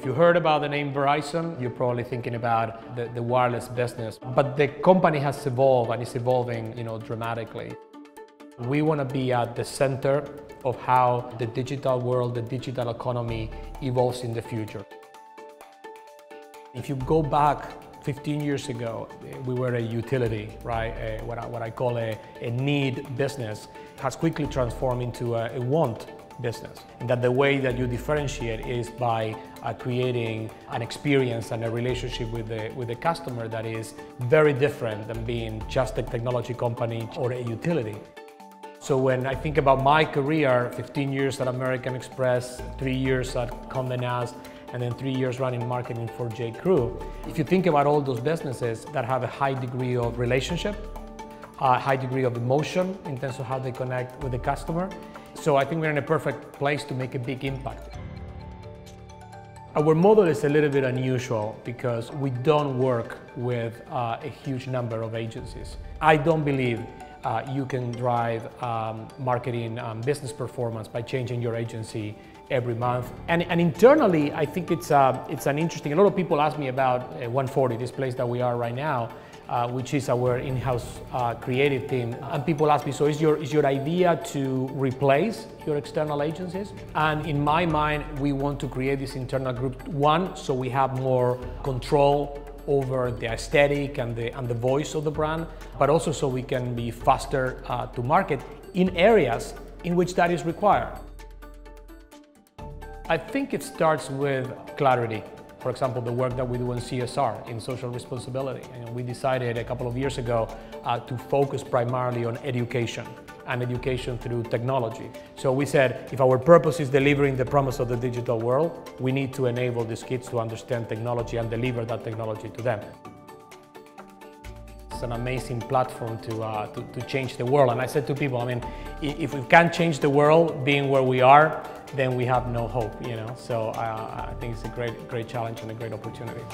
If you heard about the name Verizon, you're probably thinking about the, the wireless business. But the company has evolved and is evolving you know, dramatically. We want to be at the center of how the digital world, the digital economy evolves in the future. If you go back 15 years ago, we were a utility, right? A, what, I, what I call a, a need business has quickly transformed into a, a want business. And that the way that you differentiate is by uh, creating an experience and a relationship with the, with the customer that is very different than being just a technology company or a utility. So when I think about my career, 15 years at American Express, three years at Condé Nast, and then three years running marketing for J. Crew. If you think about all those businesses that have a high degree of relationship, a high degree of emotion in terms of how they connect with the customer, so I think we're in a perfect place to make a big impact. Our model is a little bit unusual because we don't work with uh, a huge number of agencies. I don't believe uh, you can drive um, marketing um, business performance by changing your agency every month. And, and internally, I think it's, uh, it's an interesting, a lot of people ask me about uh, 140, this place that we are right now uh, which is our in-house uh, creative team. And people ask me, so is your, is your idea to replace your external agencies? And in my mind, we want to create this internal group, one, so we have more control over the aesthetic and the, and the voice of the brand, but also so we can be faster uh, to market in areas in which that is required. I think it starts with clarity. For example, the work that we do in CSR, in social responsibility. And we decided a couple of years ago uh, to focus primarily on education and education through technology. So we said, if our purpose is delivering the promise of the digital world, we need to enable these kids to understand technology and deliver that technology to them. It's an amazing platform to, uh, to, to change the world. And I said to people, I mean, if we can't change the world being where we are, then we have no hope, you know. So uh, I think it's a great, great challenge and a great opportunity.